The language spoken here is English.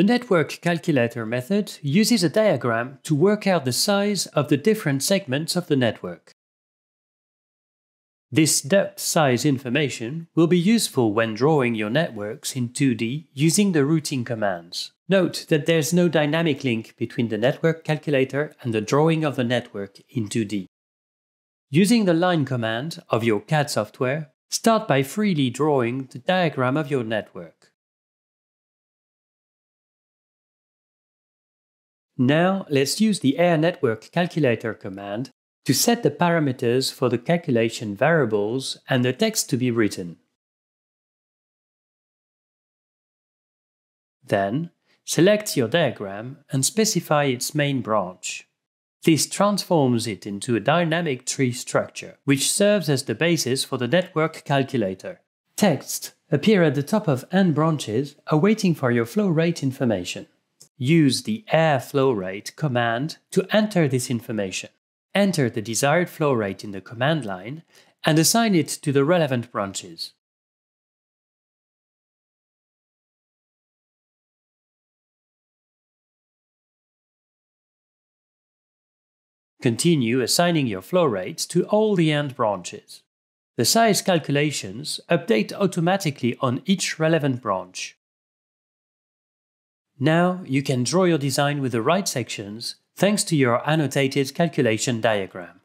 The network calculator method uses a diagram to work out the size of the different segments of the network. This duct size information will be useful when drawing your networks in 2D using the routing commands. Note that there's no dynamic link between the network calculator and the drawing of the network in 2D. Using the line command of your CAD software, start by freely drawing the diagram of your network. Now let's use the Air Network Calculator command to set the parameters for the calculation variables and the text to be written. Then, select your diagram and specify its main branch. This transforms it into a dynamic tree structure, which serves as the basis for the network calculator. Text appear at the top of n branches awaiting for your flow rate information. Use the air flow rate command to enter this information enter the desired flow rate in the command line, and assign it to the relevant branches. Continue assigning your flow rates to all the end branches. The size calculations update automatically on each relevant branch. Now you can draw your design with the right sections thanks to your annotated calculation diagram.